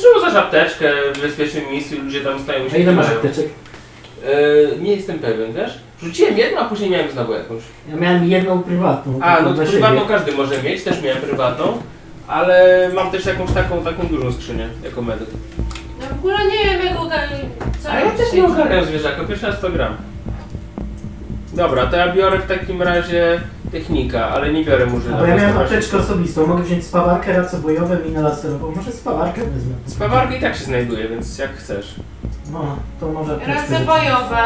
Czemu za apteczkę w bezpiecznym miejscu i ludzie tam stoją i A się ile masz trzymają? apteczek? E, nie jestem pewien, wiesz? Rzuciłem jedną, a później miałem znowu jakąś. Ja miałem jedną prywatną. A, no dla prywatną siebie. każdy może mieć, też miałem prywatną. Ale mam też jakąś taką, taką dużą skrzynię, jako medyk. Ja w ogóle nie wiem jak ogarnąć. A ja też nie ogarniam zwierzaka, pierwszy raz to gram. Dobra, to ja biorę w takim razie technika, ale nie biorę murzyna. Bo ja miałem apteczkę osobistą. Mogę wziąć spawarkę, rację bojową, minę laserową. Może spawarkę wezmę. Spawarka i tak się znajduje, więc jak chcesz. No, to może apteczkę wziąć. bojowe,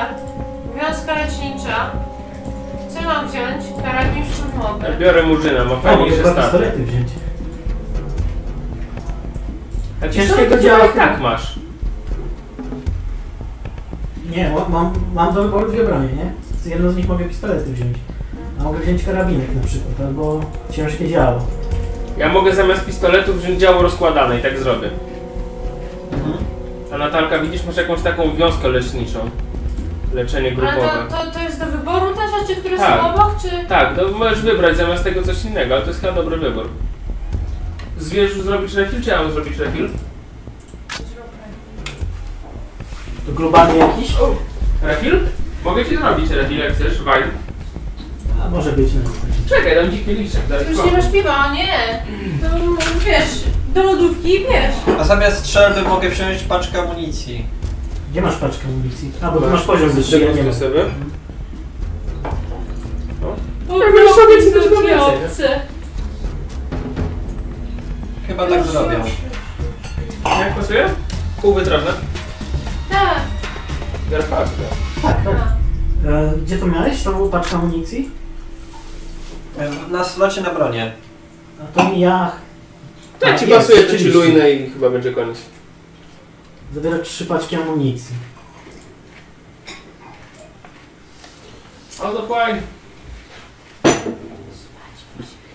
wiązka lecznicza. Co mam wziąć? Karabin Ja szturmowy. biorę murzyna, ma mogę fajniejsze dwa staty. pistolety wziąć. A Ciężkiego ciężkiego działa działa i tak masz. Nie, ma- mam, mam do wyboru dwie bronie, nie? Z jedną z nich mogę pistolety wziąć. A mogę wziąć karabinek na przykład, albo ciężkie działo. Ja mogę zamiast pistoletu wziąć działo rozkładane i tak zrobię. A Natalka, widzisz, masz jakąś taką wiązkę leczniczą. Leczenie Ale grupowe. to, to, to jest do wyboru te rzeczy, które Tak. są obok, czy... Tak, no możesz wybrać zamiast tego coś innego, ale to jest chyba dobry wybór. Zwierzu zrobić refil, czy ja mam zrobić refil? To globalnie jakiś? Refil? Mogę ci zrobić refil, jak chcesz. A może być na Czekaj, dam ci kieliszek, daj Już nie masz piwa, a nie. To wiesz, do lodówki i wiesz. A zamiast strzelby mogę wziąć paczkę amunicji. Gdzie masz paczkę amunicji? A, bo tu masz poziom nie mam. sobie. Po Ja bym sobie więcej, nie? obcy. Chyba tak już. Jak pasuje? Pół wytrawne. Tak. Garfaka. Tak, tak. E, gdzie to miałeś? To była paczka amunicji? Na slocie na bronię. A to mi ja... Tak ci pasuje, to ci lujne i chyba będzie koniec. Zabiera trzy paczki amunicji. O, to fajnie.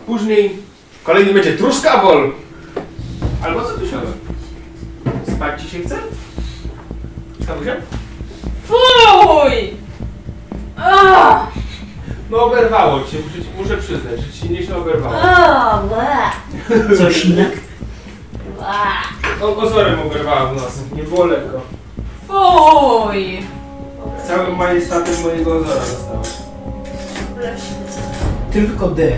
Później kolejny będzie truskawol. Albo co tu? Spać ci się chce? Kamusia? Fuj! Ah! No oberwało cię, muszę, muszę przyznać, że ci się nieźle oberwało. Bleh. Coś innego? Ah. O, ozorem oberwała w nos, nie było lekko. Fuj! Całym majestatem mojego ozora zostałeś. Tylko D.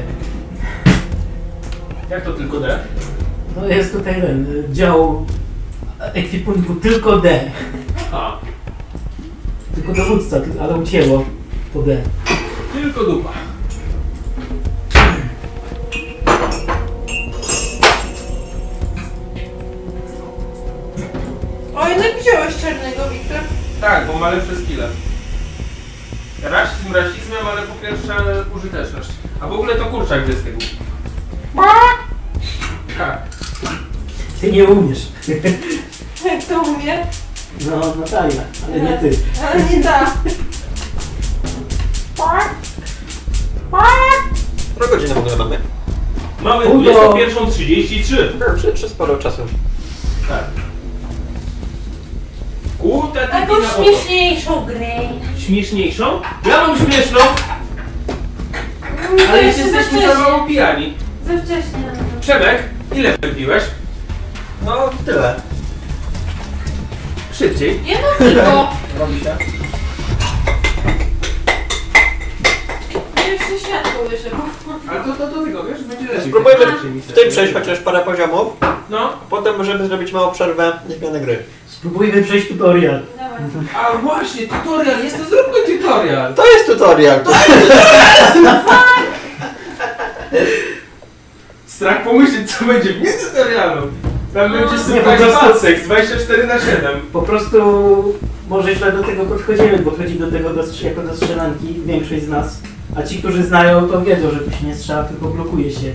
Jak to tylko D? To jest tutaj ten y, dział ekwipunku tylko D. A, Tylko dowódca, ty- ale ucięło to D. tylko dupa. O, jednak wziąłeś czarnego, Wiktor. Tak, bo ma lepsze skille. Rasizm rasizmem, ale po pierwsze użyteczność. A w ogóle to kurczak wystygł. Tak. Ty nie umiesz. Jak to umie? No, Natalia, ale nie ty. Ale nie da. Mamy Udo. 21.33. No, Czy, czy sporo czasu? Tak. Kuta Taką śmieszniejszą grę. Śmieszniejszą? Ja mam śmieszną, Nie, ale jeszcze za jesteśmy za wcześnie. mało pijani. Za wcześnie. na to. Przemek, ile wypiłeś? No, tyle. Szybciej. Jedno piwo. Robi się. Ale to, to do tego, wiesz, będzie lepiej. Spróbujmy w tym przejść chociaż parę poziomów, No, potem możemy zrobić małą przerwę i zmianę gry. Spróbujmy przejść tutorial. A właśnie, tutorial, jest to zróbmy tutorial. To jest tutorial! Strach pomyśleć, co będzie w nie tutorialu. Tam No. będzie słuchać prostu- padseks 24 na 7. Po prostu może źle do tego podchodzimy, bo chodzi do tego do, jako do strzelanki większość z nas. A ci, którzy znają, to wiedzą, że tu się nie strzela, tylko blokuje się.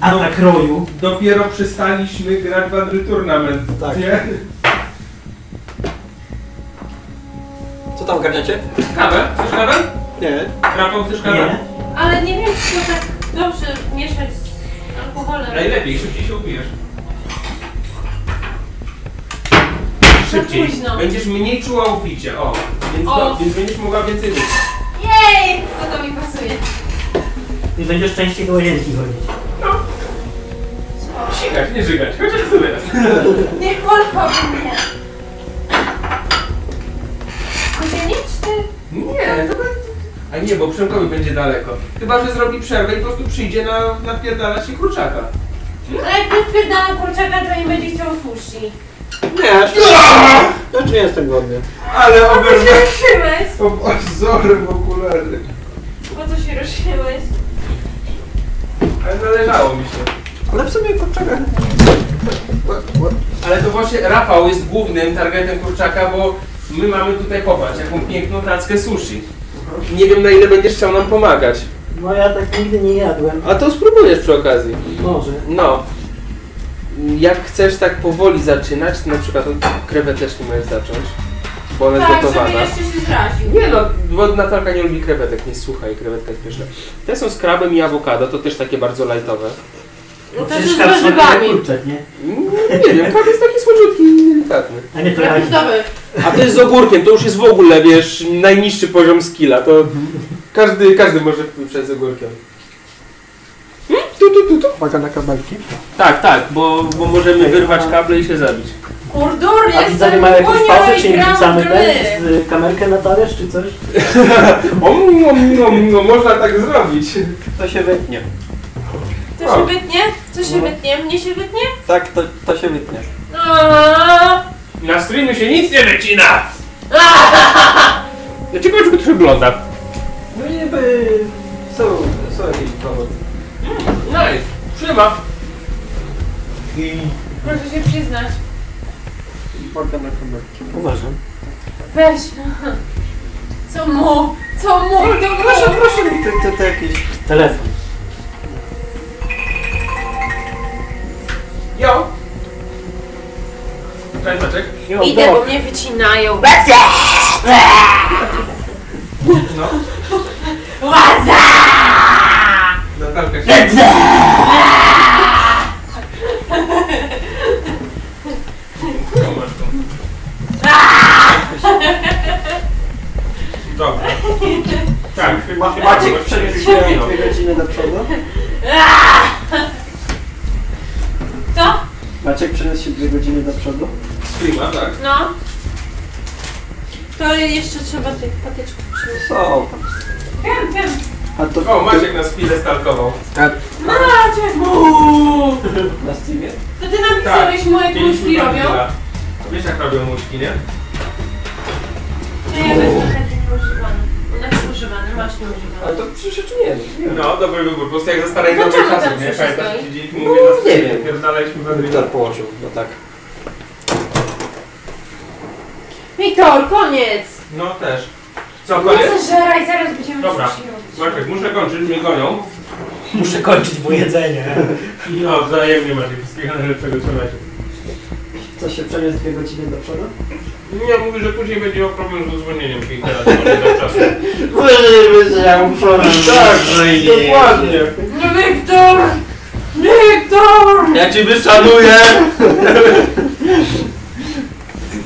Atak roju. Dopiero przestaliśmy grać w Adry Tournament. Tak. Nie? Co tam garniacie? Kawę? Chcesz kawę? Nie. Rafał, chcesz kawę? Nie? Ale nie wiem, czy to tak dobrze mieszać z alkoholem. Najlepiej, szybciej się upijesz. Za Szybciej. późno. Będziesz mniej czuła upicie, o. Więc, O. do, więc będziesz mogła więcej wypić. Jej! To to mi pasuje. I będziesz częściej do łazienki chodzić. Sikać, nie żygać, chociaż to jest. Nie wolałbym mnie. Kozieniczny? Nie, to będzie... A nie, bo Przemkowi będzie daleko. Chyba, że zrobi przerwę i po prostu przyjdzie na napierdalać się kurczaka. Ale jak nie kurczaka, to nie będzie chciał sushi. Nie, jeszcze nie jestem głodny. Ale Po co się oberwę... ruszyłeś? O, pozorem okulary. Po co się ruszyłeś? Ale należało mi się. Ale w sumie kurczaka... Ale to właśnie Rafał jest głównym targetem kurczaka, bo my mamy tutaj popatrz, jaką piękną tackę sushi. Nie wiem na ile będziesz chciał nam pomagać. No ja tak nigdy nie jadłem. A to spróbujesz przy okazji. Może. No. Jak chcesz tak powoli zaczynać, to na przykład od kreweteczki możesz zacząć. Bo ona jest Tak, żeby gotowana. jeszcze się Nie no, bo Natalka nie lubi krewetek, nie słucha i krewetka jest pyszna. Te są z krabem i awokado, to też takie bardzo lightowe. No to jest z warzywami. kurczak, nie? Nie wiem, krab jest taki słodziutki i delikatny. A nie to jest dobry. A to jest z ogórkiem, to już jest w ogóle, wiesz, najniższy poziom skilla, to każdy, każdy może wpływać z ogórkiem. Mm, Tu, tu, tu, tu. Uwaga na kabelki. Tak, tak, bo, bo możemy wyrwać kable i się zabić. Kurdur, A jestem jakąś Unią pauzę, i czy im wrzucamy ten, z, kamerkę na talerz, czy coś? O, no, no, no, można tak zrobić. To się wytnie. To się wytnie? Co się wytnie? Mnie się wytnie? Tak, to, to się wytnie. Aaaa! Na streamie się nic nie wycina! Ciekawe, czy to wygląda. No niby... Są, są jakieś powody. Nice, trzyma. I... Proszę się przyznać. Uwaga na kabelki. Uważam. Weź. Co mu? Co mu? Proszę, proszę mi to, to, to jakieś... Telefon. Jo. Cześć, Maciek. Jo, Idę, bo mnie wycinają. No. Łaza! Natalka się... Dobra. Tak, chyba Maciek przeniósł się dwie godziny do przodu. Co? Maciek przeniósł się dwie godziny do przodu. Streama, tak. No. To jeszcze trzeba tych patyczków przynieść. Są. Wiem, wiem. A to... O, Maciek nas chwilę stalkował. Maciek! Na Steamie? To ty napisałeś moje Widzieliśmy kruszki robią? Bandila. Wiesz jak robią muszki, nie? To ja wezmę taki nieużywany. Ona jest używany, nieużywany. Ale to przecież jeszcze nie wiem. No, dobry wybór. Po prostu jak za starej No dobrej czemu czasów, tam nie? przecież Pamiętasz, No, mówię na nie nie wiem. Pierdalaliśmy Wiktor Bandila. położył, no tak. Wiktor, koniec! No też. Co, Nie koniec? zażeraj, zaraz będziemy Dobra. sushi robić. Maciek, muszę kończyć, mnie gonią. Muszę kończyć, bo jedzenie. No, wzajemnie Maciek, wszystkiego najlepszego trzymaj się. Co się przeniósł dwie godziny do przodu? Nie, mówi, że później będzie miał problem z dzwonieniem tej teraz, do czasu. Się, ja. Tak, dokładnie. No Wiktor! Wiktor! Ja cię wyszanuję!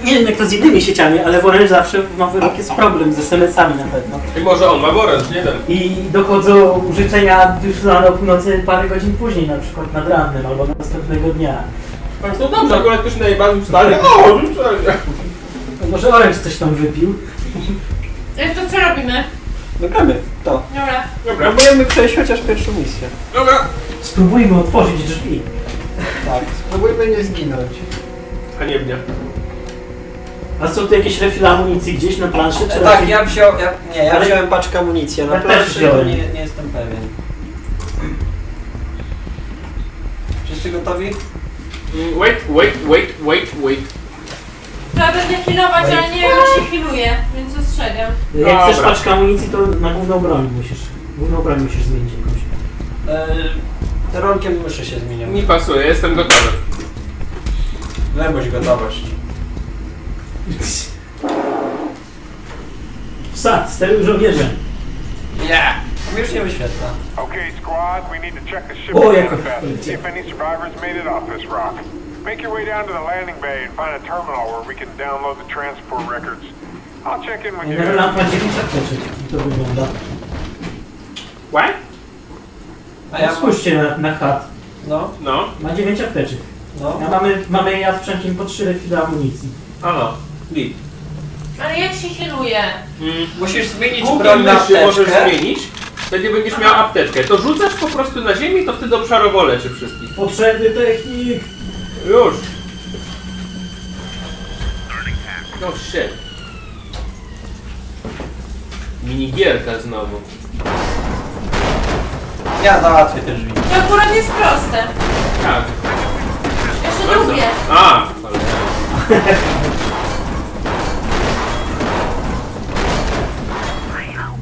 Nie wiem jak to z innymi sieciami, ale w Orange zawsze w Nowy Rok jest problem z SMS-ami na pewno. I może on ma boręcz, nie wiem. I dochodzą życzenia wysłane o północy parę godzin później, na przykład nad ranem albo następnego dnia. No dobrze, akurat ktoś najbardziej stary. O, życzenia. No Może Orange coś tam wypił. E, To co robimy? No gramy. To. Dobra. Dobra, Próbujemy przejść chociaż pierwszą misję. dobra. Spróbujmy otworzyć drzwi. Tak. Spróbujmy nie zginąć. A nie mnie. A są tu jakieś refile amunicji gdzieś na planszy? Czy Tak, raczej- ja wziąłem, ja, nie, ja Ale- wziąłem paczkę amunicji, a na Ja też planszy to wziąłem. nie, nie jestem pewien. Wszyscy gotowi? Wait, wait, wait, wait, wait. Ja będę healować, ale nie wiem jak się healuje, więc ostrzegam. Jak Dobra. chcesz paczkę amunicji, to na główną broń musisz. Główną broń musisz zmienić jakąś. Eee, rolkiem myszy się zmienią. Mi pasuje, jestem gotowy. Lemość gotowość. Wsad, steruj żołnierzem. Nie. Już nie wyświetla. Okay, squad, we need to check the ship cool. and see if any survivors made it off this rock. Make your way down to the landing bay and find a terminal where we can download the transport records. I'll check in with you. Neverland ma 9 apteczek. Jak to wygląda? What? A ja, Spójrzcie na, na chat. No, No, Ma 9 apteczek. no. A mamy, mamy ja sprzęcie po 3 leki do amunicji. aha, git. Ale jak się healuje? Mm. Musisz zmienić broń na myszy możesz apteczkę. zmienić, wtedy będziesz miał apteczkę. To rzucasz po prostu na ziemię i to wtedy obszarowo leczy wszystkich. Potrzebny technik! Już. No shit. Minigierka znowu. Ja załatwię te drzwi. To akurat jest proste. Tak. Jeszcze Bardzo. drugie. A, cholera.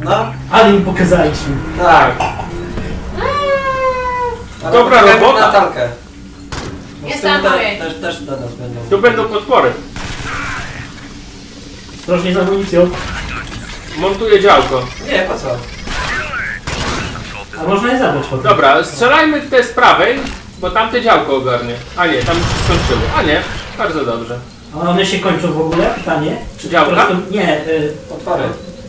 No, Ale im pokazaliśmy. tak. Ale Dobra robota. na Natalkę. Bo Jest z tym na te- mojej. Też, też do nas będą. Tu będą potwory. Ostrożnie z amunicją. Montuję działko. Nie, po co? A można je zabrać potem. Dobra, strzelajmy w te z prawej, bo tamte działko ogarnie. A nie, tam już się skończyły. A nie, bardzo dobrze. A one się kończą w ogóle? Pytanie? Czy Działka? prostu- Nie, y, Otwory.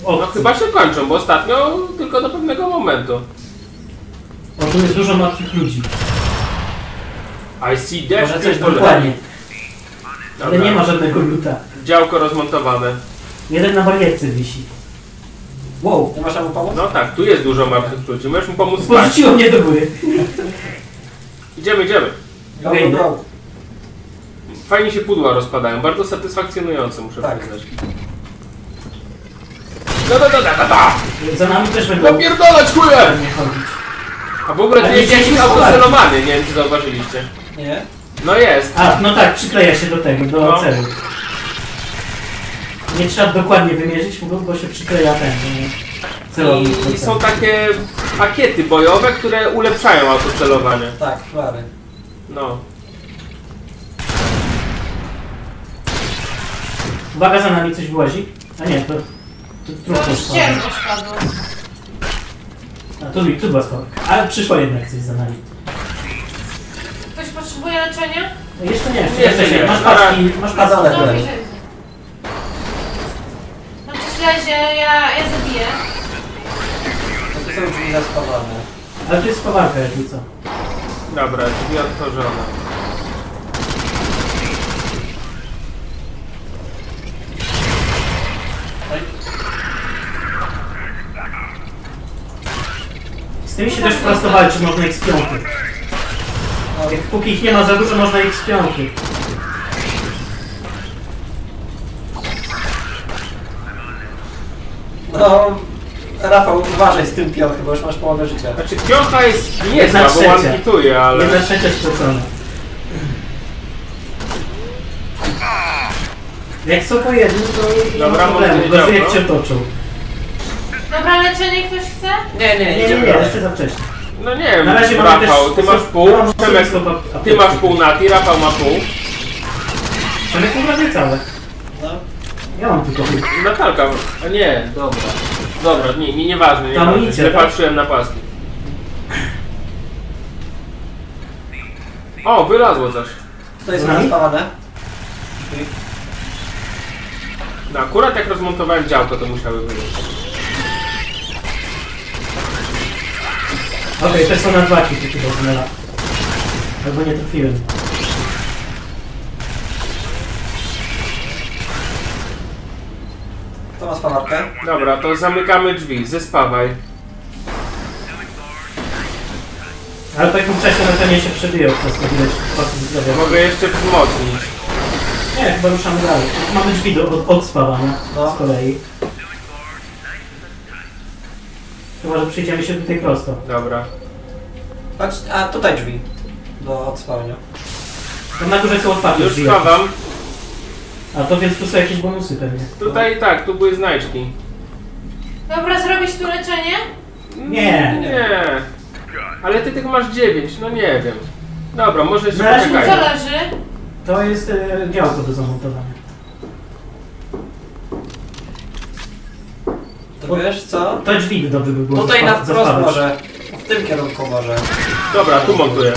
O, No chyba się kończą, bo ostatnio tylko do pewnego momentu. o, tu jest dużo martwych ludzi. I see death Może coś. Dokładnie. Ale Dobra. nie ma żadnego luta. Działko rozmontowane. Jeden na barierce wisi. Wow. Nie masz mu pomóc? No tak, tu jest dużo martwych ludzi. Możesz mu pomóc spać. Porzuciło mnie do góry. Idziemy, idziemy. Go, go. Fajnie się pudła rozpadają, bardzo satysfakcjonujące muszę Tak. przyznać. No, no, no, no, no, no. Za nami też będą Napierdalać chuje! chodzić. A w ogóle tu jest nie jakiś autocelowany, nie wiem czy zauważyliście. Nie? No jest. A, no tak, przykleja się do tego, do No. celu. Nie trzeba dokładnie wymierzyć, bo bo się przykleja ten, nie? celownik. I są takie pakiety bojowe, które ulepszają autocelowanie. Tak, szwary. No. Uwaga, za nami coś wyłazi. A nie, to... To To trudno już ciemno spadło. A tu, tu była spadek. Ale przyszło jednak coś za nami. Ktoś potrzebuje leczenia? No jeszcze nie, jeszcze, Nie, jeszcze nie. Masz paski, masz paski. Ale No, widzę. No przecież razie ja, ja zabiję. No to są drzwi zaspawane. Ale to jest spawarka jakby co. Dobra, drzwi otworzone. Z tymi się też prosto walczy, można ich z piąty. Jak póki ich nie ma za dużo, można ich z piąty. No, Rafał, uważaj z tym pionkiem, bo już masz połowę życia. Znaczy piącha jest Jedna niezła, bo trzecia. one-hituje, ale... Jedna trzecia. Jak są po jednym, to nie Dobra, ma problemu, montuję gorzej jak działko. cię otoczą. Dobra, leczenie ktoś chce? Nie, nie, Nie, nie, nie, jeszcze za wcześnie. No nie wiem, Na razie mamy Rafał, też... ty masz pół, Mam Przemek, ty masz pół Nati, Rafał ma pół. Przemek pół prawie całe. No. Ja mam tylko pół. Natalka, a nie, dobra. Dobra, nie, nie, nieważne, nie amunicja, Źle tak? patrzyłem na paski. O, wylazło coś. To jest Nami? zaspawane. No akurat jak rozmontowałem działko, to musiały wyjść. Okej, te są na dwa kity chyba tunela. Albo nie trafiłem. Kto ma spawarkę? Dobra, to zamykamy drzwi, zespawaj. Ale po jakimś czasie na pewno się przebijał przez to widać pasy zdrowia. Mogę jeszcze wzmocnić. Nie, chyba ruszamy dalej. Mamy drzwi do, od, od spawania No. z kolei. Chyba, że przyjdziemy się tutaj prosto. Dobra. Patrz, a tutaj drzwi. Do odspania. Tam na górze są otwarte Już drzwi. spawam. A to więc tu są jakieś bonusy pewnie. Tutaj tak, tu były znajdźki. Dobra, zrobić tu leczenie? Nie. Nie. Ale ty tych masz 9, no nie wiem. Dobra, może jeszcze Na razie Co poczekaj. leży? To jest e, działko do zamontowania. To wiesz co? To drzwi dobrze by było Tutaj na zaspa- wprost zaspawać. może. W tym kierunku może. Dobra, tu montuję.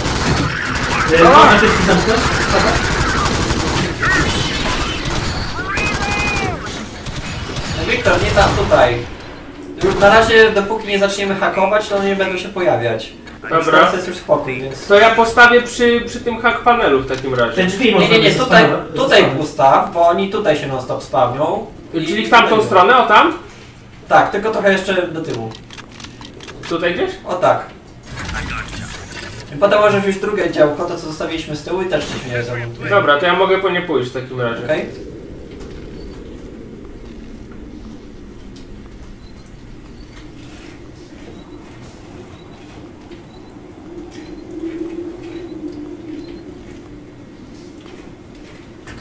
E, Można te drzwi zamknąć? No, Wiktor, nie tam, tutaj. Już na razie, dopóki nie zaczniemy hakować, to one nie będą się pojawiać. Dobra. Teraz jest już spokój, więc... To ja postawię przy, przy tym hack panelu w takim Te razie. drzwi Nie, można nie, nie, by tutaj, tutaj ustaw, bo oni tutaj się non stop spawnią. Czyli w tamtą stronę, o tam? Tak, tylko trochę jeszcze do tyłu. Tutaj gdzieś? O tak. I potem możesz wziąć drugie działko, to co zostawiliśmy z tyłu i też się zamontuje. Dobra, to ja mogę po nie pójść w takim razie. Okej?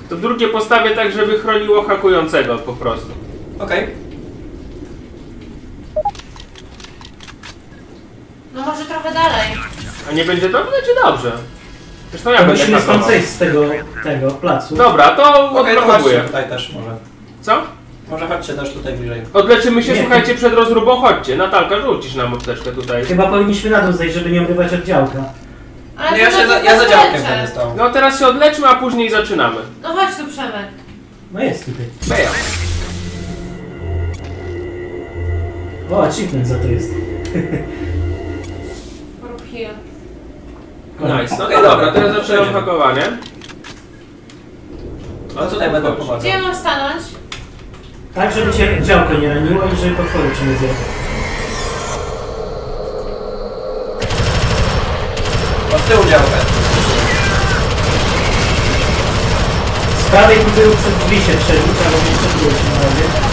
To drugie postawię tak, żeby chroniło hakującego po prostu. Okej. No może trochę dalej. A nie będzie dobrze, czy dobrze? Zresztą ja To będę musimy stąd zejść z tego, tego placu. Dobra, to Okej, to tutaj też może. Co? Może chodźcie też tutaj bliżej. Odleczymy się, Nie. słuchajcie, przed rozróbą, chodźcie. Natalka, rzucisz nam apteczkę tutaj. Chyba powinniśmy na dół zejść, żeby nie obrywać od działka. Ale No ja, to się za, ja za działkiem będę stał. No teraz się odleczmy, a później zaczynamy. No chodź tu Przemek. No jest tutaj. Beja. O, achievement za to jest. Heal. Nice. No Okej, to dobra, teraz zaczynam hakowanie. No tutaj będę chodzi? pomagał. Gdzie mam stanąć? Tak, żeby cię działko nie raniło i żeby potwory cię nie zjadły. Od tyłu działkę. Z prawej tu był przez drzwi się trzeba było jeszcze tu się na razie.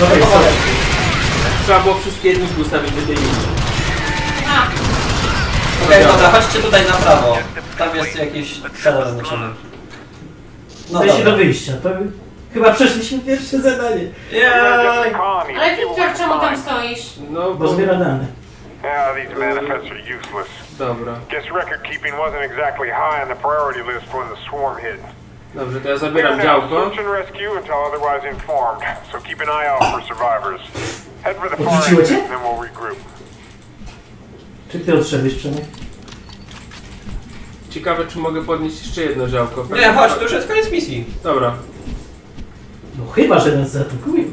Pomogę. sorry. Trzeba było wszystkie jedynki ustawić do tej linii. Okej, dobra, chodźcie tutaj na prawo. Tam jest jakiś cel zaznaczony. No się do dobra. wyjścia, to chyba przeszliśmy pierwsze zadanie. Jej! ale Wiktor, czemu tam stoisz? No Bo bo... zbiera dane. Yeah, these manifests are useless. Dobra. Guess record keeping wasn't exactly high on the priority list when the swarm hit. Dobrze, to ja zabieram działko. search and rescue until otherwise informed, so keep an eye out for survivors. Head for the far Odrzuciło cię? and then we'll regroup. Czy ty odszedłeś, Przemek? Ciekawe, czy mogę podnieść jeszcze jedno działko. Nie, chodź, to już jest koniec misji. Dobra. No chyba, że nas zaatakują.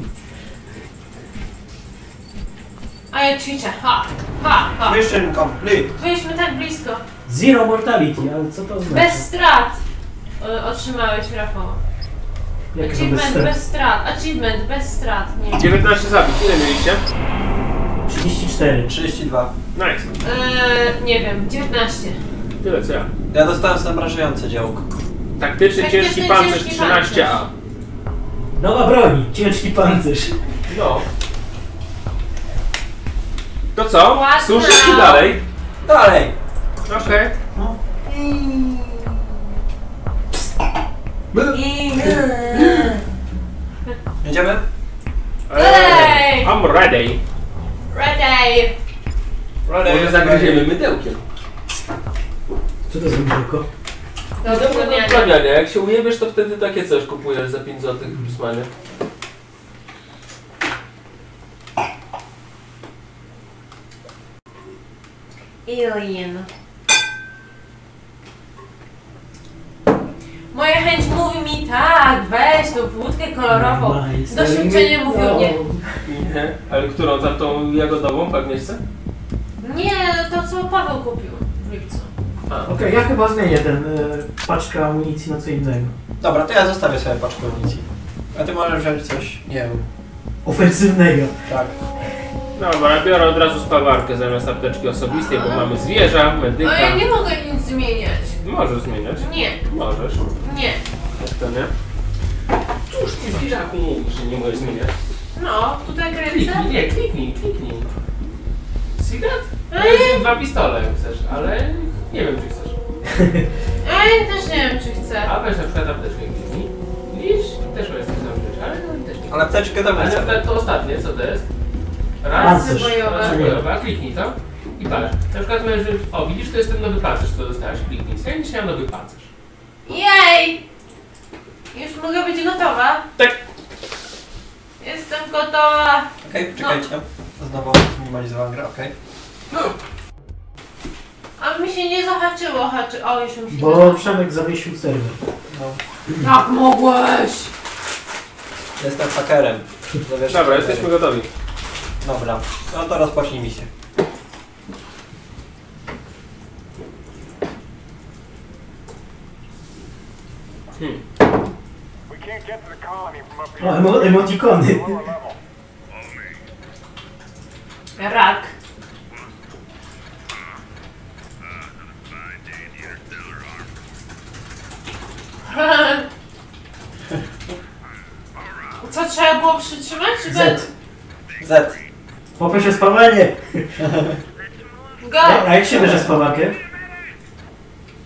A ja ćwiczę. Ha, ha, ha. Mission complete. Byliśmy tak blisko. Zero mortality, ale co to oznacza? Bez strat. Y, Otrzymałeś, Rafał. Jak to bez Achievement bez strat. Achievement bez strat. Nie. 19 zabić. Ile mieliście? 34. 32. Nice. Yy, nie wiem, 19. Tyle co ja. Ja dostałem zamrażające działko. Taktyczny Taktyczny ciężki pancerz ciężki 13A. Nowa broń, ciężki pancerz. No. To co? Ładna. Suszyć czy dalej? Dalej! Okej. No. Jedziemy? Ej! I'm ready. Ready! Może zagryziemy mydełkiem. Co to za mydełko? Do wypełniania. Uprawiania. Jak się ujebiesz, to wtedy takie coś kupujesz za 5 zł w Plusmanie. Alien. Moja chęć mówi mi tak, weź tą wódkę kolorową. Z doświadczeniem mówią nie. Nie. Ale którą? Tam tą jagodową pewnie chce? Nie, to co Paweł kupił w lipcu. Okej, ja chyba zmienię ten e, paczkę amunicji na co innego. Dobra, to ja zostawię sobie paczkę amunicji. A ty możesz wziąć coś, nie wiem, Ofensywnego. tak. Dobra, biorę od razu spawarkę zamiast apteczki osobistej, bo mamy zwierza, medyka. No ja nie mogę nic zmieniać. Możesz zmieniać. Nie, Możesz. nie. Jak to nie? Cóż ty zwierzaku mówisz, że nie możesz zmieniać? No, tutaj kręcę. Kliknij, nie, kliknij, kliknij. See that? To Ej. jest dwa pistole jak chcesz, ale nie wiem czy chcesz. Ej, też nie wiem czy chcę. A weź na przykład apteczkę kliknij. Widzisz? Też jest coś tam rzecz, ale no też nie. Ale apteczkę tam Ale na chcę. przykład to ostatnie, co to jest? Bojowe. Pancerz bojowa, kliknij to i patrz. Na przykład możesz, o widzisz, to jest ten nowy pancerz, co dostałeś, kliknij. Ja będziesz miał nowy pancerz. Jej! Już mogę być gotowa? Tak. Jestem gotowa. Okej, czekajcie. Znowu zminimalizowałem grę, okej. A mi się nie zahaczyło, haczy. O, już mi się Bo zahaczyło. Przemek zawiesił serwer. No, Jak mogłeś? jestem hakerem. Zawieszam Dobra, serwery. jesteśmy gotowi. Dobra, no to rozpocznij misję. Hmm. We can't get to the colony from up O, here. emo emotikony. Lower level. Rak. Co trzeba było przytrzymać? Czy Z. Z. Poproszę spawanie. Go! A jak się bierze spawarkę?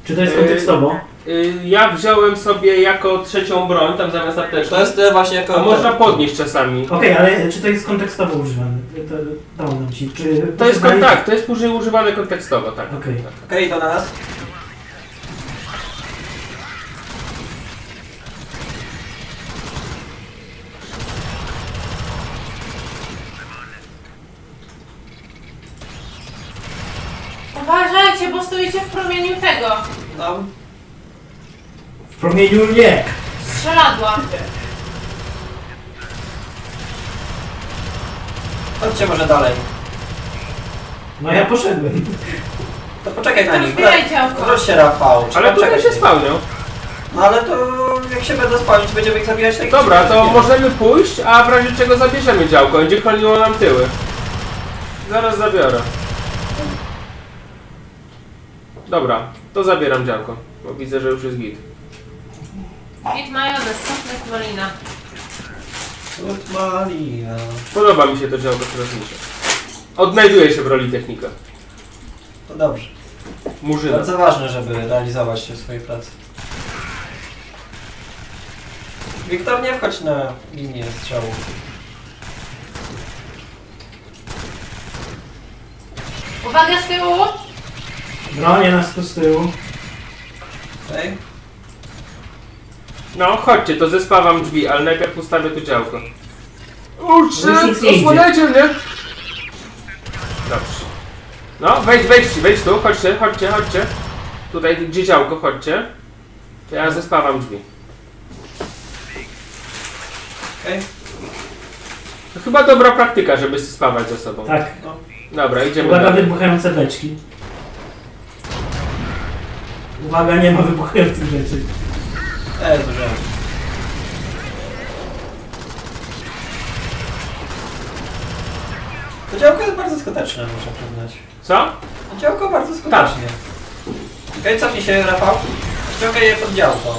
Czy to jest Yy, kontekstowo? Y, Ja wziąłem sobie jako trzecią broń, tam zamiast apteczki. To jest e, właśnie jako... A można podnieść czasami. Okej, ale czy to jest kontekstowo używane? To, dał nam ci. Czy To jest używali- tak, to jest później używane kontekstowo, tak. Okej. tak. Okej, to na nas. Uważajcie, bo stoicie w promieniu tego. No, W promieniu nie. Strzeladła. chodźcie może dalej. No ja poszedłem. To poczekaj na nich. się Rafał. Ale tutaj się spełnią. No ale to jak się będą spalić, będziemy ich zabijać tak Dobra, to możemy pójść, a w razie czego zabierzemy działko. Będzie chroniło nam tyły. Zaraz zabiorę. Dobra, to zabieram działko. Bo widzę, że już jest git. Git majonez, sosnek malina. Sud Maria. Podoba mi się to działko strażnicze. Odnajduję się w roli technika. To dobrze. Murzyna. Bardzo ważne, żeby realizować się w swojej pracy. Wiktor, nie wchodź na linię strzału. Uwaga z tyłu! Bronię nas tu z tyłu. Okej? No, chodźcie, to zespawam drzwi, ale najpierw ustawię tu działko. Idzie. Osłaniajcie mnie! Dobrze. No, wejdź, wejdź, wejdź tu, chodźcie, chodźcie, chodźcie. Tutaj, gdzie działko, chodźcie. To ja zespawam drzwi. Okej? To chyba dobra praktyka, żeby spawać ze sobą. Tak. No. Dobra, idziemy Uwaga, dalej. wybuchające beczki. Uwaga, nie ma wybuchających rzeczy. E, zużyłem. To działko jest bardzo skuteczne, muszę przyznać. Co? To działko bardzo skutecznie. Okej, cofnij się, Rafał. Ściągaj je pod działko.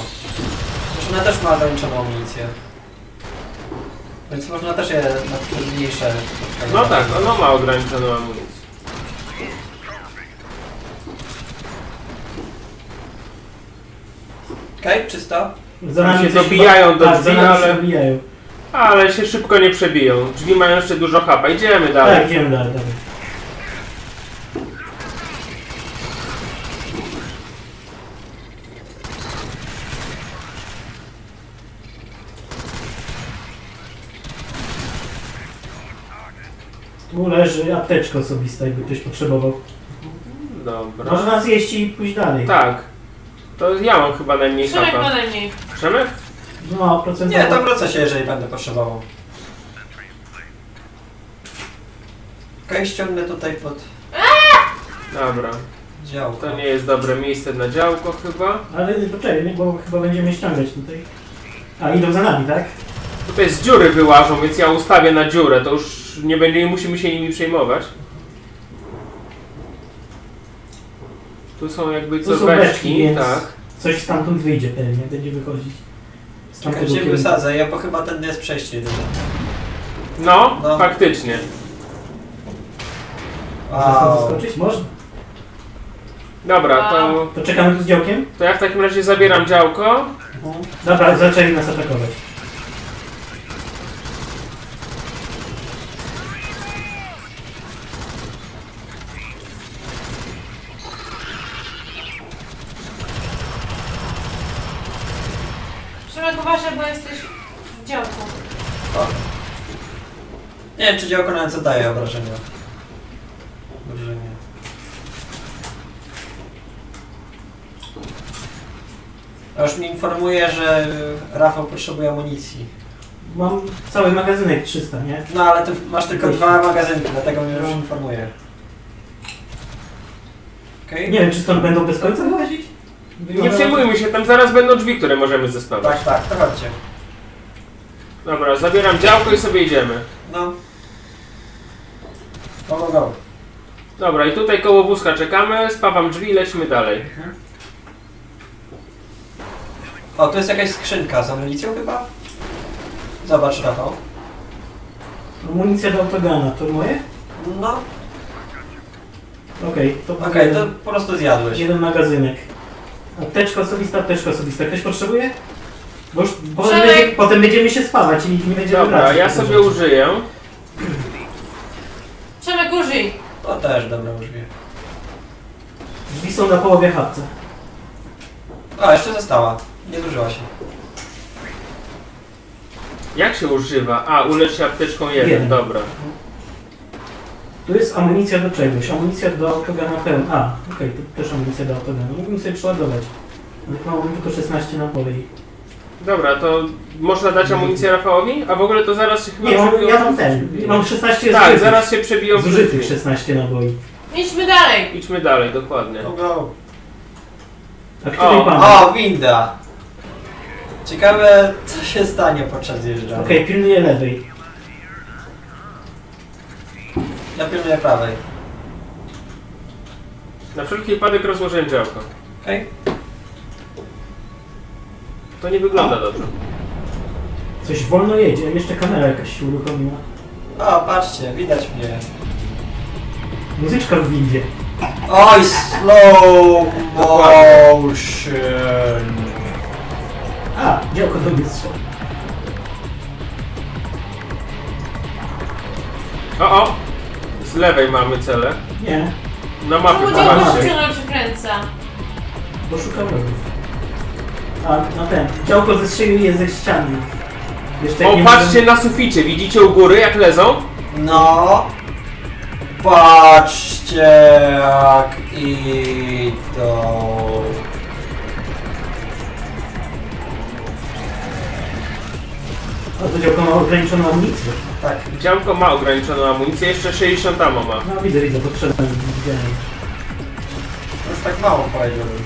Przecież ona też ma ograniczoną amunicję. Więc można też je na trudniejsze... No tak, ono ma ograniczoną amunicję. Okej, czysto. Za Tam się dobijają do tak, drzwi, nami ale-. Ale się szybko nie przebiją. Drzwi mają jeszcze dużo chapa. Idziemy dalej. Tak, idziemy dalej, dalej. Tu leży apteczka osobista, jakby ktoś potrzebował. Dobra. Może nas jeść i pójść dalej. Tak. To ja mam chyba najmniej Przemek ma chapa. najmniej. Przemek? No, procentowo. Nie, to wrócę się, jeżeli będę potrzebował. Okej, ściągnę tutaj pod Dobra. działko. To nie jest dobre miejsce na działko chyba. Ale poczekaj, nie, bo chyba będziemy ściągać tutaj. A, idą za nami, tak? Tutaj z dziury wyłażą, więc ja ustawię na dziurę. To już nie będzie, nie musimy się nimi przejmować. Tu są jakby Tu co są beczki, beczki, więc tak. coś stamtąd wyjdzie pewnie, będzie wychodzić. Z tamtego kierunku. wysadzę, ja bo chyba ten jest przejście jedyne. No, No. faktycznie. Można stąd Wow. zaskoczyć? Można. Dobra, to, To czekamy tu z działkiem? to ja w takim razie zabieram działko. Mhm. Dobra, zaczęli nas atakować. Tomek uważaj, bo jesteś w działku. O. Nie wiem, czy działko na co daje obrażenia. Obrażenie. A już informuje, że Rafał potrzebuje amunicji. Mam cały magazynek 300, nie? No ale ty masz tylko dwa magazynki, dlatego mnie już informuje. Nie wiem, czy stąd będą bez końca wychodzić? Nie przejmujmy się, tam zaraz będą drzwi, które możemy zespawać. Tak, tak, to chodźcie. Dobra, zabieram działko i sobie idziemy. No. Go, go, go. Dobra, i tutaj koło wózka czekamy, spawam drzwi i lecimy dalej. O, tu jest jakaś skrzynka z amunicją chyba? Zobacz, Rafał. Amunicja do autogana, to moje? No, Okej, to okej, to po prostu zjadłeś. jeden magazynek. Apteczka osobista, apteczka osobista. Ktoś potrzebuje? Bo już potem, Przemek! będzie, potem będziemy się spawać i nikt nie będzie Dobra, ja sobie rzeczy. użyję. Przemek, użyj. To też dobra użyję. Drzwi są na połowie chatce. A, jeszcze została. Nie zużyła się. Jak się używa? A, ulecz się apteczką jeden, Jeden. dobra. Tu jest amunicja do czegoś. Amunicja do autogana pełna. A, okej, to też amunicja do autogana. Mógłbym sobie przeładować. Ale mam tylko 16 naboi. Dobra, to można dać amunicję Rafałowi? A w ogóle to zaraz się chyba Nie, mam, ja mam ten. Mam 16 Tak, zużytych. zaraz się przebiją Zużytych drzwi. 16 naboi. Idźmy dalej. Idźmy dalej, dokładnie. Go, go. A której O, pan? O, winda! Ciekawe, co się stanie podczas zjeżdżania. Okej, pilnuję lewej. Ja pilnuję prawej. Na wszelki wypadek rozłożyłem działko. Okej? To nie wygląda dobrze. Coś wolno jedzie, jeszcze kamera jakaś się uruchomiła. O, patrzcie, widać mnie. Muzyczka w windzie. Oj, slow motion. A, działko do mnie strzał. O, o! Z lewej mamy cele. Nie, Na mapie Czemu działko popatrzcie. się ciągle przekręca? bo szukam. A, no ten, działko zestrzelił ze ściany. Jeszcze jak O, nie patrzcie na suficie, widzicie u góry jak lezą? No. Patrzcie, jak idą. A to działko ma ograniczoną amunicję. Tak. Działko ma ograniczoną amunicję, jeszcze 60 ammo ma. No widzę, widzę, potrzebne widziałem. Już tak mało powiedziałbym.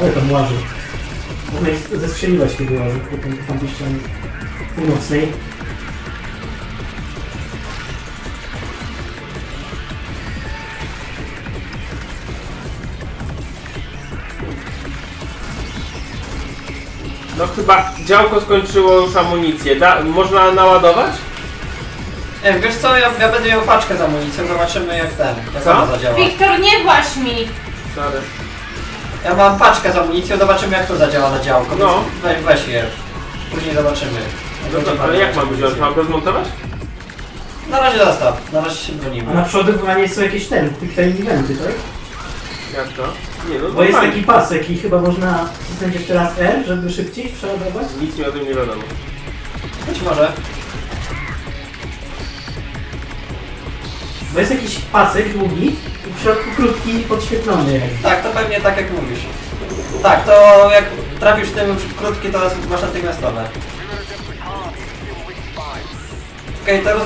Ale tam łaży. Można ich zestrzeliwać kiedy łaży, potem tam gdzieś ściany północnej. No chyba działko skończyło już amunicję. Da, można naładować? Nie wiem, wiesz co, ja, ja będę miał paczkę z amunicją, zobaczymy jak ten, jak Co? ona zadziała. Wiktor, nie właś mi. Sorry. Ja mam paczkę z amunicją, zobaczymy jak to zadziała na działko, No. weź, weź je. Później zobaczymy. Dobra, ale jak mam wziąć? Mam go zmontować? Na razie zostaw, na razie się A bronimy. na przodowywanie są jakieś ten, quick time eventy, tak? Jak to? Nie no, Bo jest fajnie. taki pasek i chyba można wcisnąć jeszcze raz R, żeby szybciej przeładować. Nic mi o tym nie wiadomo. Być może. Bo jest jakiś pasek długi i w środku krótki podświetlony jakby. Tak, to pewnie tak jak mówisz. Tak, to jak trafisz tym w krótki, to masz natychmiastowe. Okej, to roz,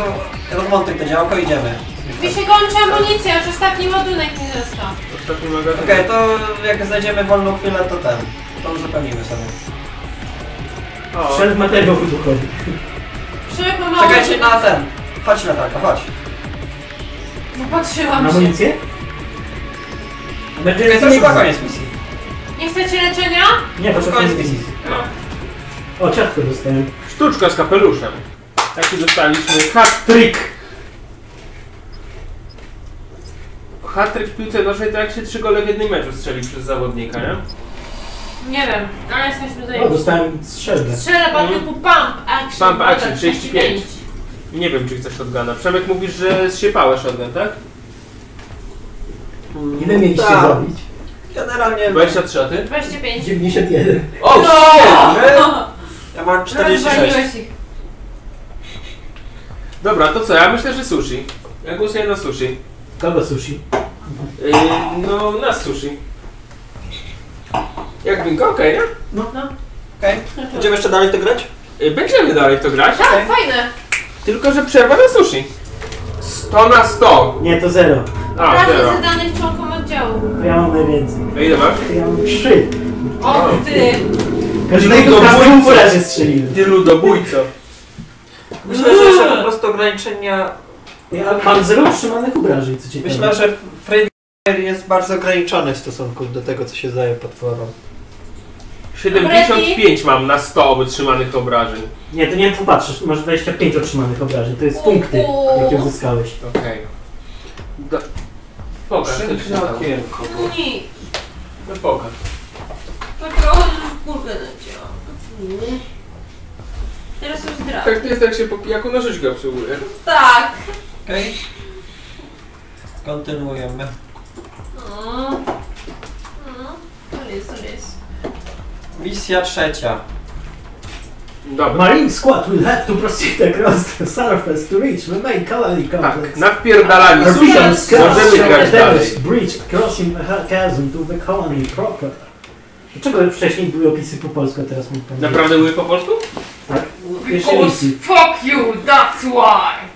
rozmontuj to działko i idziemy. Mi się kończy amunicja, już ostatni ładunek mi został. Ostatni magazyn. Okej, to jak znajdziemy wolną chwilę, to ten. To uzupełnimy sobie. O, Wszedł materiał wybuchowy. Przemek ma mało... Czekajcie na ten. Chodź na tak, chodź. No patrzyłam Na się. amunicję? Będzie Okej, to chyba koniec misji. Nie chcecie leczenia? Nie, To koniec misji. no. O, ciastko dostałem. Sztuczka z kapeluszem. Taki dostaliśmy. Hat-trick! Hat-trick w piłce nożnej to jak się trzy gole w jednym meczu strzeli przez zawodnika, nie? Nie wiem, ale jesteśmy O, zajęci. dostałem strzelbę. Strzelę pan typu pump action. Pump action, Dobra, 35. Nie wiem, czy chcesz shotguna. Przemek mówisz, że zsiepałe shotgun, tak? Ile mieliście Tak. zrobić? Generalnie 23, a ty? 25. 91. O, shit! ja mam 46. Rozwaliłeś ich. Dobra, to co? Ja myślę, że sushi. Ja głosuję na sushi. Kogo sushi? Yy, no, na sushi. Jak winko, okej, nie? No. No. Okej. Będziemy jeszcze dalej to grać? Yy, będziemy dalej w to grać, Tak, fajne. tylko że przerwa na sushi. 100 na 100. Nie, to zero. A, Prawie zero. zadanych członkom oddziału. To ja mam najwięcej. A ile masz? To ja mam trzy. O ty! Każdego Ludobójco. każdemu po razie strzeliłem. Ty ludobójco. Myślę, że jeszcze po prostu ograniczenia... Ja mam zero utrzymanych obrażeń, co ciekawe. Myślę, że Freddy jest bardzo ograniczony w stosunku do tego, co się zdaje potworą. 75 mam na 100 wytrzymanych obrażeń. Nie, to nie popatrzysz, masz 25 otrzymanych obrażeń. To jest punkty, jakie uzyskałeś. Okej. Do... Pokaż, co ci stało. okienko. No nic. No pokaż. To trochę kurkę nacięłam. Teraz już zdradź. Tak to jest jak się po pijaku nożyczkę obsługuje. Tak. Okej. Kontynuujemy. Mm. Mm. To jest, to jest. Misja trzecia. Dobra. Marine squad will have to proceed across the surface to reach the main colony Tak, complex. na wpierdalaniu Official sushi. scouts Możemy grać dalej. breach crossing a chasm to the colony proper. Dlaczego wcześniej były opisy po polsku, a teraz mógł pan Naprawdę mówię po polsku? Tak. Misji. fuck you, that's why!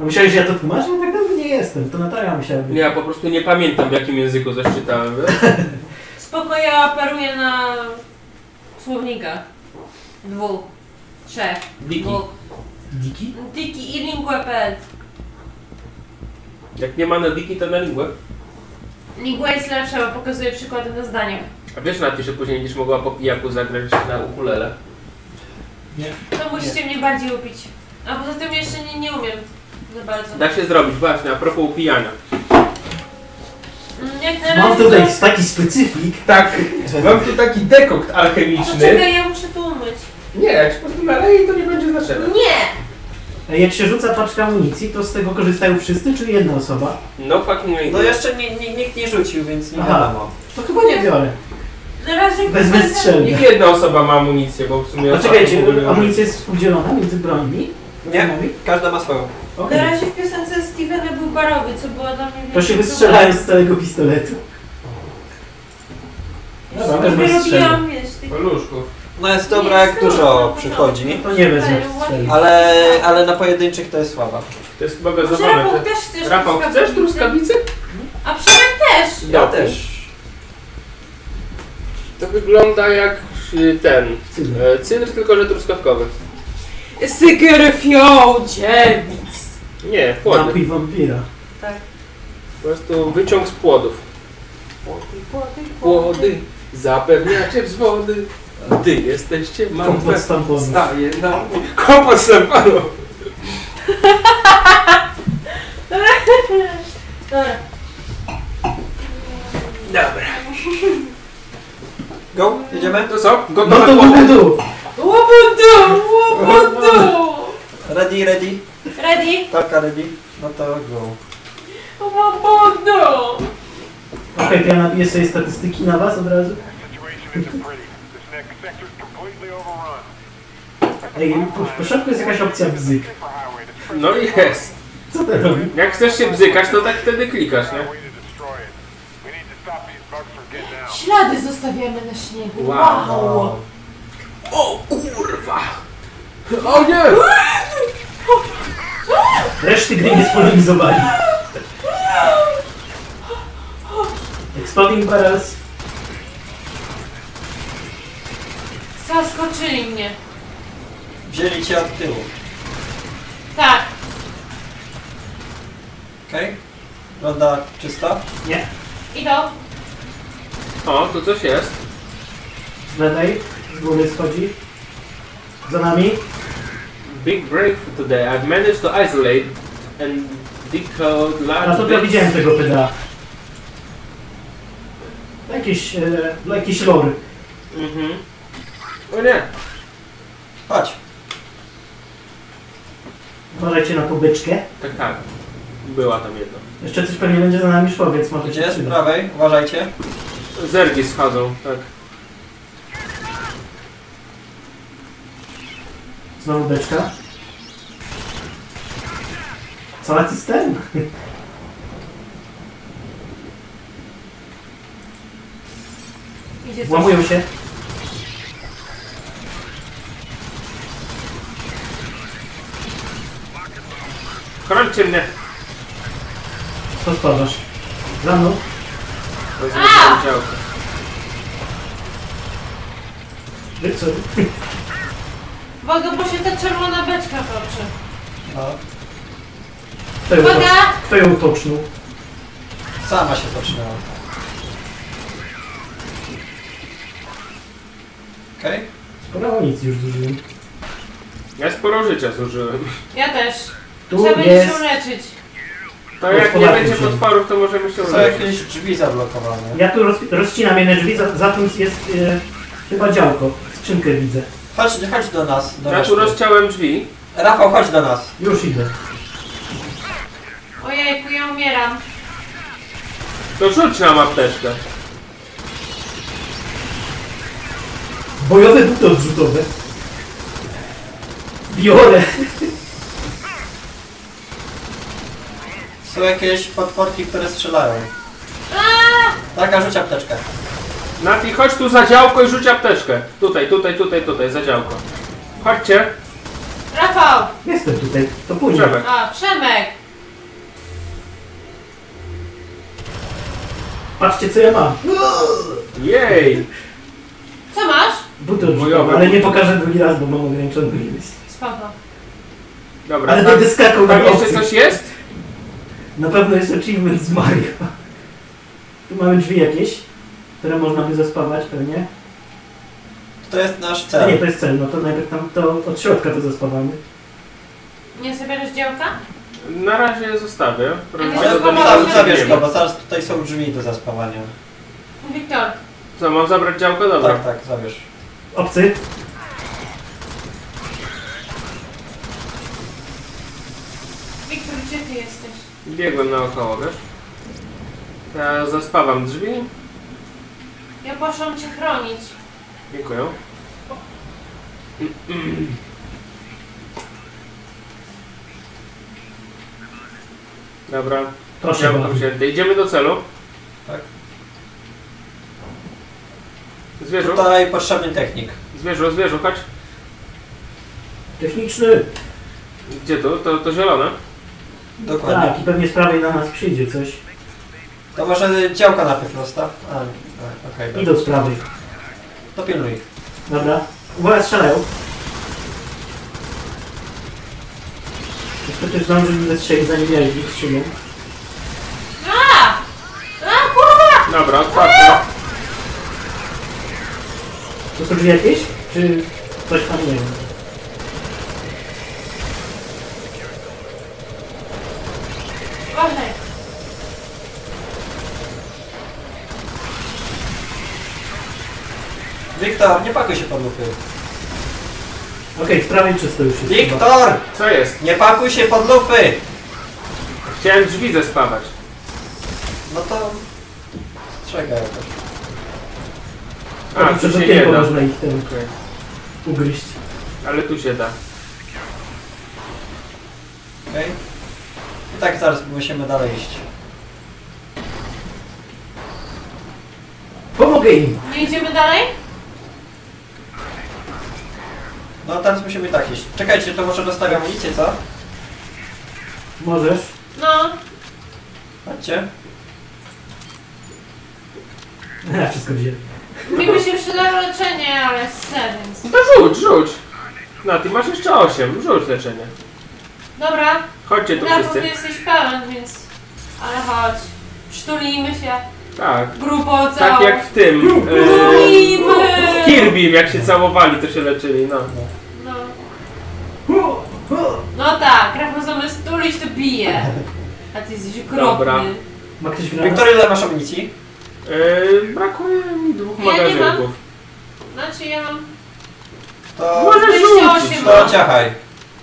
A myślałeś, że ja to tłumaczę? No tak naprawdę nie jestem. To Natalia musiała być. Nie, ja po prostu nie pamiętam w jakim języku coś czytałem. wiesz? Spoko, ja operuję na słownikach. Dwóch, trzech, Wiki. dwóch. Dziki? Tiki i lingua.pl Jak nie ma na wiki, to na lingwę. Lingua jest lepsza, bo pokazuje przykłady na zdaniach. A wiesz Nati, że później będziesz mogła po pijaku zagrać na ukulele? To musicie mnie bardziej upić. A poza tym jeszcze nie, nie umiem za bardzo. Da się zrobić, właśnie, a propos upijania. Mm, Jak na Mam tutaj to... taki specyfik. Tak, mam tu taki dekokt alchemiczny. Poczekaj, ja muszę to umyć. Nie, jak się po prostu naleje, to nie będzie znaczenia. Nie! A jak się rzuca paczka amunicji, to z tego korzystają wszyscy, czy jedna osoba? No fucking No jeszcze ni, ni, nikt nie rzucił, więc nie Aha. wiadomo. To chyba nie biorę. Na razie Bez wystrzelenia. Niech jedna osoba ma amunicję, bo w sumie... Poczekajcie, ostatnio- amunicja jest współdzielona między brońmi? Nie, każda ma swoją. Na Okej. razie w piosence Stevena był barowy, co było dla mnie To się wystrzelają z całego pistoletu. Dobra, problemem. też Nie bez strzelania. robiłam, wiesz, tych... No jest dobra jak dużo przychodzi, To nie wezmę ale, ale na pojedynczych to jest słaba. To jest chyba gazowane. Rafał Te- też chcesz Rafał, chcesz truskawicy? A Przemek też! Ja też. To wygląda jak y, ten... Cydr. e, Cydr, tylko że truskawkowy. Sygerfią, dziewic! Nie, płody. Napój wampira. Tak. Po prostu wyciąg z płodów. Płody, zapewniacie wzwody. Gdy jesteście Kompot martwe, z tamponów. staje na. Kompot z tamponów. Dobra. Dobra. Go, jedziemy? To co? No Gotowe to płody? budu! Łobudu! Łobudu! Ready, ready? Ready? Taka ready? No to go. Łobudu! Okej, to ja napiję sobie statystyki na was od razu. Ej, po, w początku jest jakaś opcja bzyk. No jest. Co to robi? Jak chcesz się bzykać, to tak wtedy klikasz, nie? Ślady zostawiamy na śniegu. Wow. Wow! O kurwa! O nie! Reszty gry nie spolemizowali. Exploding barrels. Zaskoczyli mnie. Wzięli cię od tyłu. Tak. Okej? Ronda czysta? Nie. I to? O, tu coś jest. Z lewej, z góry schodzi. Za nami. Big breakthrough today. I've managed to isolate and decode large A to ja widziałem tego PDA. Jakieś, e, jakieś lory. Mhm. O nie. Chodź. Uważajcie na tą beczkę. Tak, tak. Była tam jedna. Jeszcze coś pewnie będzie za nami szło, więc może Gdzie? Z prawej, uważajcie. Zergi schodzą, tak. Znowu. Co na system? Idzie Łamują się. Chrońcie mnie. Co spadasz? Za mną? Rozumiem, działkę. Wycuj. Uwaga, bo się ta czerwona beczka toczy. No, Kto ją, Uwaga! to- kto ją tocznął? sama się zaczynała. Okej. Sporo amunicji już zużyłem. Ja sporo życia zużyłem. Ja też. Tu Trzeba będzie jest... się leczyć. To jak nie Gospodarki będzie wziąłem. potworów, to możemy się Są uleczyć. jakieś drzwi zablokowane. Ja tu roz, rozcinam jedne drzwi, za, za tym jest e, chyba działko. Skrzynkę widzę. Chodź, chodź do nas, do Ja tu reszty. rozciąłem drzwi. Rafał, chodź do nas. Już idę. Ojejku, ja umieram. To rzuć nam apteczkę. Bojowe buty odrzutowe. Biorę. Są jakieś potworki, które strzelają. Taka, rzuć apteczkę. Nati, chodź tu za działko i rzuć apteczkę. Tutaj, tutaj, tutaj, tutaj, za działko. Chodźcie. Rafał! Jestem tutaj. To później. Przemek. A, Przemek! Patrzcie co ja mam. Jej! Co masz? Buty Bojowe. ale nie pokażę drugi raz, bo mam ograniczoną ilość. Spoko. Dobra, Ale tam, będę skakał na tam jeszcze opcję. coś jest? Na pewno jest achievement z Mario. Tu mamy drzwi jakieś, które można by zaspawać pewnie. To jest nasz A nie, cel. to jest cel, no to najpierw tam to od środka to zaspawamy. Nie zabierasz działka? Na razie zostawię. Ale to. Zabierz, go, bo zaraz tutaj są drzwi do zaspawania. Wiktor, Co, mam zabrać działko? Dobra. Tak, tak, zabierz. Obcy. Wiktor, gdzie ty jesteś? Biegłem naokoło, wiesz? Ja zaspawam drzwi. Ja poszłam cię chronić. Dziękuję. Dobra, Proszę działko bardzo. Idziemy do celu. Tak. Zwierzu, Tutaj potrzebny technik. zwierzu, zwierzu, chodź. Techniczny. Gdzie tu? To, to zielone. Dokładnie. Tak, i pewnie z prawej na nas przyjdzie coś. To może działka najpierw rozstaw. A, okej. dobra. Idą z prawej. To pilnuj. Dobra. Uwaga, strzelają. Niestety zdążył mi wystrzelić, zanim ja ich. A! A, kurwa! Dobra, otwarte. To są drzwi jakieś? Czy coś tam nie wiem? Uważaj. Wiktor, nie pakuj się pod lufy. Okej, z prawej czysto już jest. chyba. Wiktor! Co jest? Nie pakuj się pod lufy! Chciałem drzwi zespawać. No to... Strzegaj jakoś. A, A, tu przez się nie okienko da. można ich ten Okej. ugryźć. Ale tu się da. Okej? I tak zaraz musimy dalej iść. Pomogę im! Nie idziemy dalej? No teraz musimy tak iść. Czekajcie, to może dostawiam amunicję, co? Możesz. No. Chodźcie. Ja wszystko wziąłem. Mi by się przydało leczenie, ale serio. No to rzuć, rzuć. No, ty masz jeszcze 8. Rzuć leczenie. Dobra, Chodźcie tu Rafał, ty wszyscy. jesteś pełen, więc... Ale chodź. Sztulimy się. Tak. Grupo Tak całą. jak w tym. E, Sztulimy! W Kirby, jak się całowali, to się leczyli, no. No. No tak, Rafał zamiast tulić to bije. A ty jesteś okropny. Dobra. Ma ktoś granat? Wiktor, ile masz amunicji? E, brakuje mi dwóch Ja nie magazynków. Znaczy ja mam... To... Możesz 28 rzucić. mam. To ciachaj.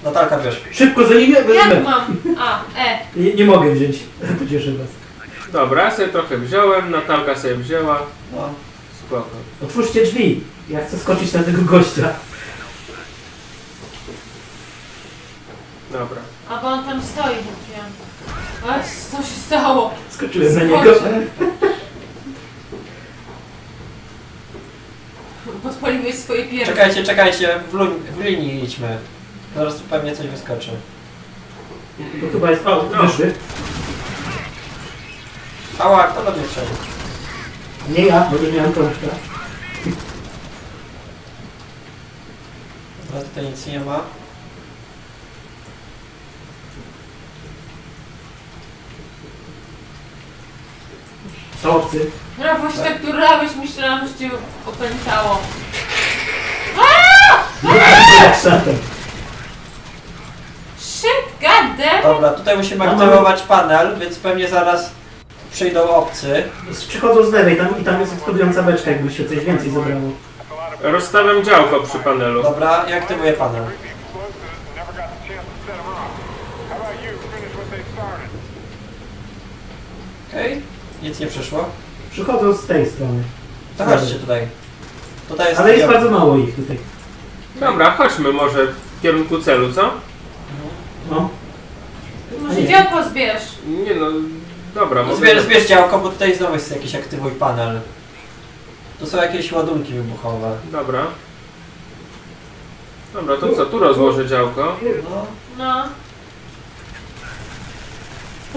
Natalka wiesz. Szybko, zanim ja Jak wezmę. mam? A, E. Nie, nie mogę wziąć. Pocieszę was. Dobra, ja sobie trochę wziąłem, Natalka sobie wzięła. No. Spoko. Otwórzcie drzwi. Ja chcę skoczyć na tego gościa. Dobra. A bo on tam stoi, mówiłam. A co się stało? Skoczyłem na niego. Skoczę. odpaliłeś swoje pierwsze. Czekajcie, czekajcie, w, lu- w linii idźmy. Zaraz tu pewnie coś wyskoczy. To chyba jest... O, wyszły. Ała, kto do mnie wszedł? Nie ja, bo nie miałem krążka. Dobra, tutaj nic nie ma. Są obcy. Rafał się tak turlałeś, myślałam, że cię opętało. Szatan. Shit, goddamn! Dobra, tutaj musimy Mamy- aktywować panel, więc pewnie zaraz przyjdą obcy. Przychodzą z lewej tam, i tam jest eksplodująca beczka, jakby się coś więcej zebrało. Rozstawiam działko przy panelu. Dobra, i aktywuję panel. Okej, nic nie przyszło. Przychodzą z tej strony. To chodźcie tutaj. Tutaj jest... Ale jest bardzo mało ich tutaj. Dobra, chodźmy może w kierunku celu, co? No. Może działko zbierz. Nie no, dobra, No może... zbierz, zbierz działko, bo tutaj znowu jest jakiś aktywuj panel. Tu są jakieś ładunki wybuchowe. Dobra. Dobra, to co, tu rozłożę działko. No, No.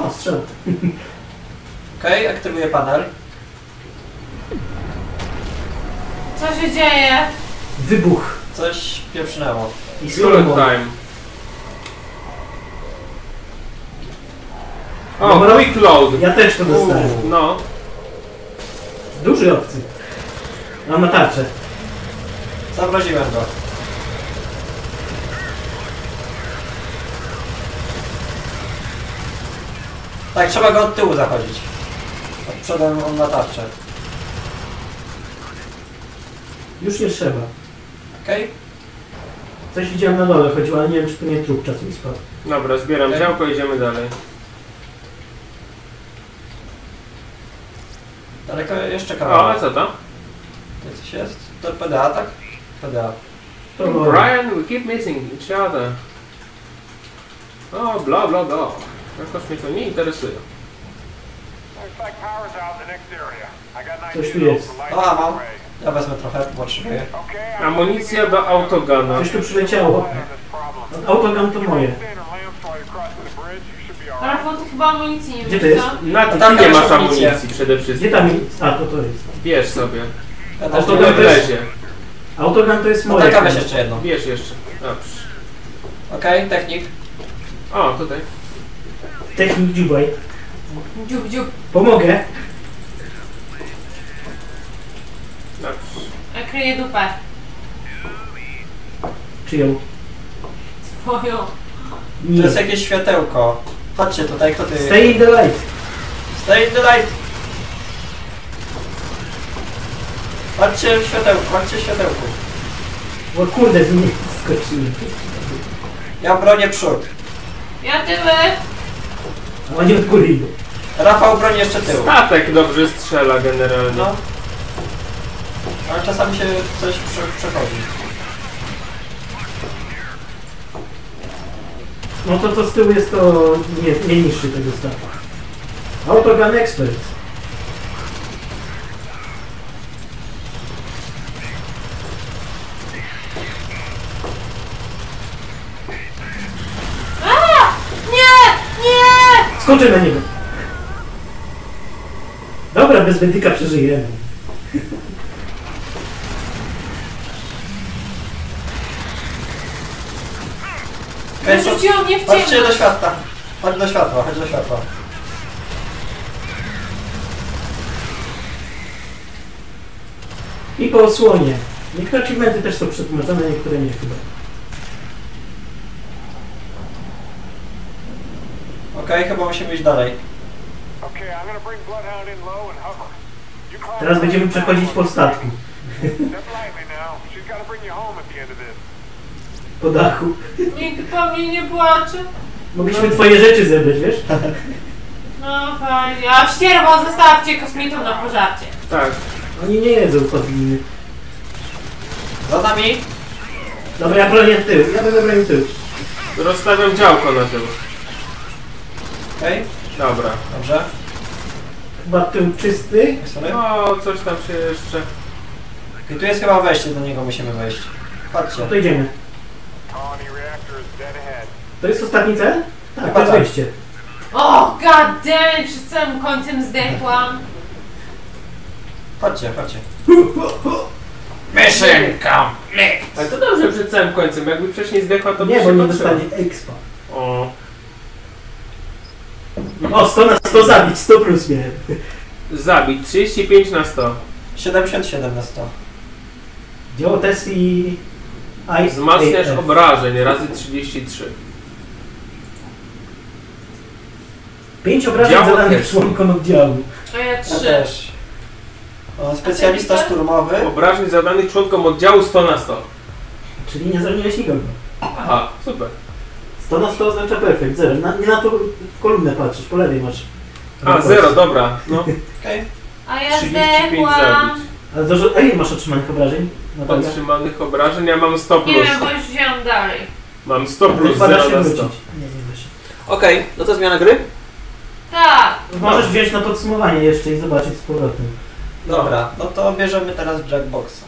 O, strzel. okej, aktywuję panel. Co się dzieje? Wybuch. Coś pieprznęło. I Bullet time. O, Dobra. quick load. Ja też to dostałem. No, Duży obcy. Mam na tarczę. Zamroziłem go. Tak, trzeba go od tyłu zachodzić. Od przodu on na tarczę. Już nie trzeba. Okej? Coś widziałem na dole chodziło, ale nie wiem, czy to nie trup czasem spadł. dobra, zbieram Tak. działko, idziemy dalej. Daleko jeszcze O, a kawałek. co to? To jest? To PDA, tak? PDA. To było... Brian, we keep missing each other. O, bla bla bla. Jakoś mnie to nie interesuje. Coś tu jest. A, mam. Ja wezmę trochę, potrzebuję. Amunicja do autogana. Coś tu przyleciało. Autogun to moje. Rafał, ty chyba amunicji nie Gdzie to jest? Na ty, tam nie masz amunicji przede Gdzie wszystkim. tam jest? A, to to jest. Bierz sobie. Nie to jest-. Autogun to jest No moje. taka weź jeszcze jedną. Bierz jeszcze. Dobrze. Okej, technik. O, tutaj. Technik dziubaj. Dziób, dziób. Pomogę. Dobrze. Ja kryję dupę. Czyją? Twoją. To Nie. jest jakieś światełko. Chodźcie tutaj, kto ty... Stay in the light. Stay in the light! Chodźcie w światełku, chodźcie w światełku. O kurde, z mnie skoczyli. Ja bronię przód. Ja tyły. A oni od góry idą. Rafał broni jeszcze tył. Statek dobrze strzela generalnie. No. Ale czasami się coś prze przechodzi. No to co z tyłu jest to nie, nie niższy tego statku. Autogun Expert. Skoczę na niego. Dobra, bez medyka przeżyjemy. Wyrzuciło mnie w Chodźcie do światła. Chodź do światła, chodź do światła. I po osłonie. Niektóre achievementy też są przetłumaczone, niektóre nie chyba. Okej, chyba musimy iść dalej. Teraz będziemy przechodzić po statku. Step lightly now. She's gotta bring you home at the end of this. Po dachu. Nikt po mnie nie płacze. Mogliśmy twoje rzeczy zebrać, wiesz? No fajnie. A ścierwo, zostawcie kosmitów na pożarcie. Tak. Oni nie jedzą podwiny. Za nami. Dobra, ja bronię tył. Ja będę bronił tył. Rozstawiam działko na tył. Okej, Dobra. dobrze. Chyba tył czysty. Sorry. O, coś tam się jeszcze... I tu jest chyba wejście, do niego musimy wejść. No to idziemy. Colony reactor is dead ahead. To jest ostatni cel? Tak, Chyba to jest tak. wejście. O, god damn it, przed całym końcem zdechłam. Chodźcie, chodźcie. Mission complete! Ale to dobrze przed całym końcem, jakby wcześniej zdechła, to by Nie, się bo nie patrzyło. dostanie expa. O, O, 100 na 100 zabić, 100 plus mnie. zabić, 35 na 100. 77 na 100. Dzieło test i... I- Wzmacniasz AF. obrażeń razy 33. 5 obrażeń Działo zadanych członkom oddziału. A ja Ja trzy. też. O, specjalista szturmowy. Obrażeń zadanych członkom oddziału 100 na 100. Czyli nie zraniłeś nikogo. Aha, super. 100 na 100 oznacza perfekt, zero. Na, nie na to w kolumnę patrzysz, po lewej masz. A, 0, dobra. No, Okej. A ja 35 zdechłam. zabić. Ale dużo... A ile masz otrzymanych obrażeń? Natalia? Otrzymanych obrażeń ja mam 100 Nie plus. wiem, bo już wziąłem dalej. Mam 100 plus Wykładasz 0 się na 100. wrócić. Nie, nie da się. Okej, no to zmiana gry? Tak. Możesz wziąć na podsumowanie jeszcze i zobaczyć z powrotem. Dobra, no to bierzemy teraz Jackboxa.